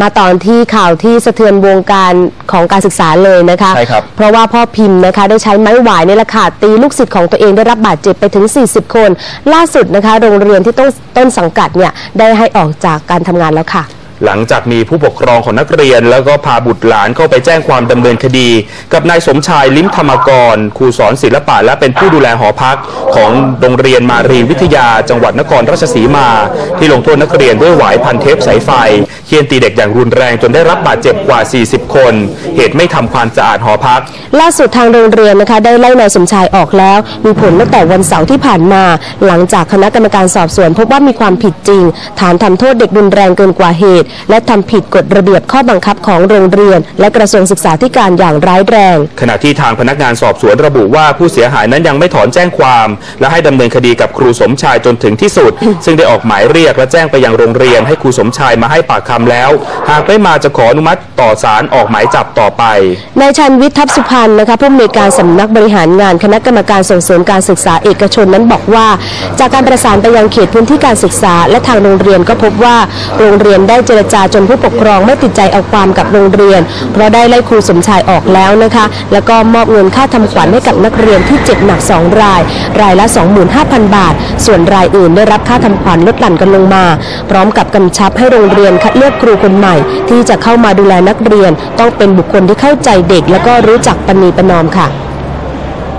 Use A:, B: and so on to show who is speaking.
A: มาตอนที่ข่าวที่สะเทือนวงการของการศึกษาเลยนะคะ
B: ใช่ครับ
A: เพราะว่าพ่อพิมพ์นะคะได้ใช้ไม้หวายในราคาตีลูกศิษย์ของตัวเองได้รับบาดเจ็บไปถึง 40 คน ล่าสุดนะคะ โรงเรียนที่ต้นต้นสังกัดเนี่ยได้ให้ออกจากการทำงานแล้วค่ะ
B: หลังจากมีผู้ปกครองของนักเรียน แล้วก็พาบุตรหลานเข้าไปแจ้งความดำเนินคดี กับนายสมชายลิ้มธรรมกร ครูสอนศิลปะและเป็นผู้ดูแลหอพักของโรงเรียนมารีวิทยา จังหวัดนครราชสีมา ที่ลงโทษนักเรียนด้วยหวายพันเทปสายไฟเคี่ยนตีเด็กอย่างรุนแรงจนได้รับบาดเจ็บกว่า 40 คน เหตุไม่ทำความสะอาดหอพัก
A: ล่าสุดทางโรงเรียนนะคะได้ไล่นายสมชายออกแล้ว มีผลตั้งแต่วันเสาร์ที่ผ่านมา หลังจากคณะกรรมการสอบสวนพบว่ามีความผิดจริง ฐานทำโทษเด็กรุนแรงเกินกว่าเหตุและทำผิดกฎระเบียบข้อบังคับของโรงเรียน และกระทรวงศึกษาธิการอย่างร้ายแรง
B: ขณะที่ทางพนักงานสอบสวนระบุว่าผู้เสียหายนั้นยังไม่ถอนแจ้งความ และให้ดำเนินคดีกับครูสมชายจนถึงที่สุด ซึ่งได้ออกหมายเรียกและแจ้งไปยังโรงเรียน ให้ครูสมชายมาให้ปากคำแล้ว หากไม่มาจะขออนุมัติต่อศาลออกหมายจับต่อไป
A: นายชันวิทย์ทัพสุพรรณนะคะผู้อำนวยการสำนักบริหารงานคณะกรรมการส่งเสริมการศึกษาเอกชนนั้นบอกว่า จากการประสานไปยังเขตพื้นที่การศึกษา และทางโรงเรียนก็พบว่าโรงเรียนได้เจรจาจนผู้ปกครองไม่ติดใจเอาความกับโรงเรียน เพราะได้ไล่ครูสมชายออกแล้วนะคะ แล้วก็มอบเงินค่าทำขวัญให้กับนักเรียนที่เจ็บหนัก 2 ราย รายละ 25,000 บาท ส่วนรายอื่นได้รับค่าทำขวัญลดหลั่นกันลงมา พร้อมกับกำชับให้โรงเรียนคัดเลือกครูคนใหม่ ที่จะเข้ามาดูแลนักเรียน ต้องเป็นบุคคลที่เข้าใจเด็ก แล้วก็รู้จักปณีประนอมค่ะ